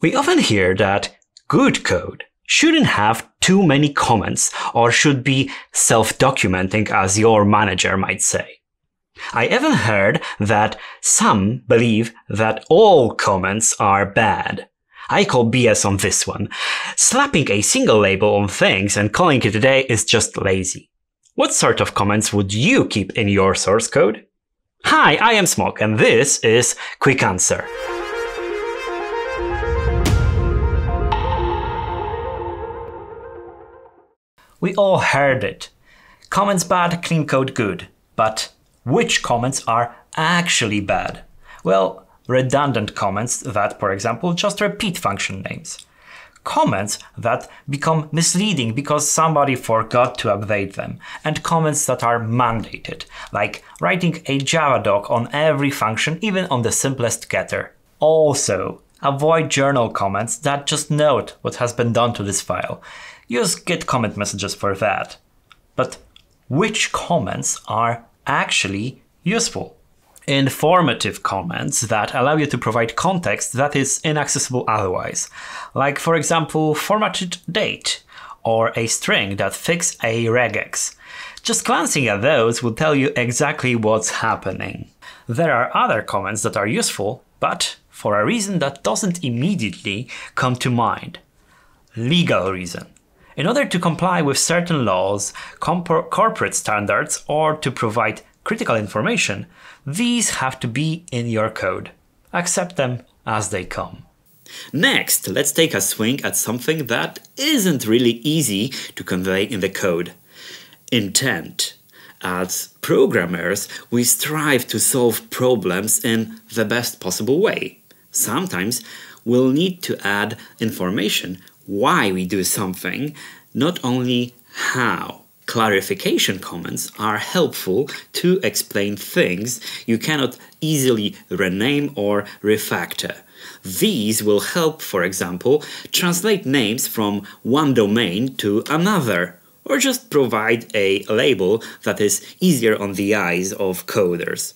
We often hear that good code shouldn't have too many comments or should be self-documenting as your manager might say. I even heard that some believe that all comments are bad. I call BS on this one. Slapping a single label on things and calling it a day is just lazy. What sort of comments would you keep in your source code? Hi, I am Smok and this is Quick Answer. We all heard it. Comments bad, clean code good. But which comments are actually bad? Well, redundant comments that, for example, just repeat function names. Comments that become misleading because somebody forgot to update them, and comments that are mandated, like writing a Javadoc on every function, even on the simplest getter. Also, avoid journal comments that just note what has been done to this file. Use git commit messages for that. But which comments are actually useful. Informative comments that allow you to provide context that is inaccessible otherwise, like for example formatted date or a string that fix a regex. Just glancing at those will tell you exactly what's happening. There are other comments that are useful, but for a reason that doesn't immediately come to mind. Legal reason in order to comply with certain laws, corporate standards, or to provide critical information, these have to be in your code. Accept them as they come. Next, let's take a swing at something that isn't really easy to convey in the code intent. As programmers, we strive to solve problems in the best possible way. Sometimes we'll need to add information why we do something, not only how. Clarification comments are helpful to explain things you cannot easily rename or refactor. These will help, for example, translate names from one domain to another, or just provide a label that is easier on the eyes of coders.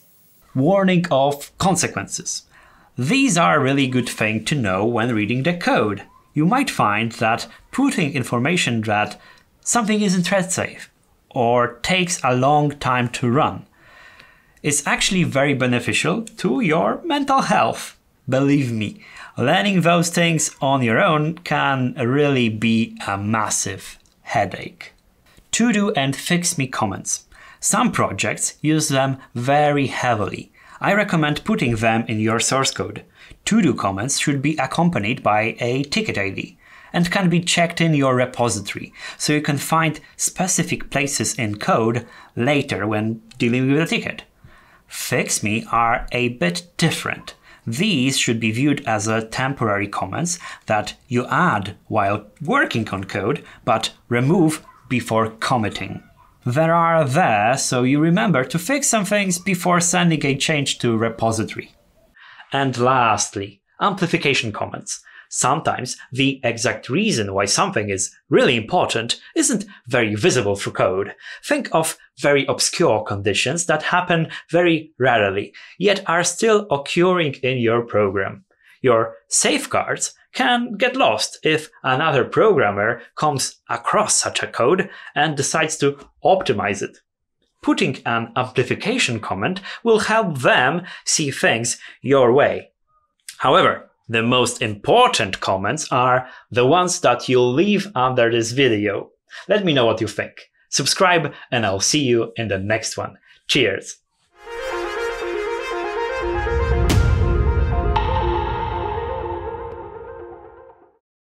Warning of consequences. These are a really good thing to know when reading the code you might find that putting information that something isn't thread safe or takes a long time to run is actually very beneficial to your mental health. Believe me, learning those things on your own can really be a massive headache. To do and fix me comments. Some projects use them very heavily. I recommend putting them in your source code. To-do comments should be accompanied by a ticket ID and can be checked in your repository, so you can find specific places in code later when dealing with a ticket. Fix me are a bit different. These should be viewed as a temporary comments that you add while working on code, but remove before committing. There are there so you remember to fix some things before sending a change to repository. And lastly, amplification comments. Sometimes the exact reason why something is really important isn't very visible through code. Think of very obscure conditions that happen very rarely, yet are still occurring in your program. Your safeguards can get lost if another programmer comes across such a code and decides to optimize it putting an amplification comment will help them see things your way. However, the most important comments are the ones that you'll leave under this video. Let me know what you think. Subscribe and I'll see you in the next one. Cheers!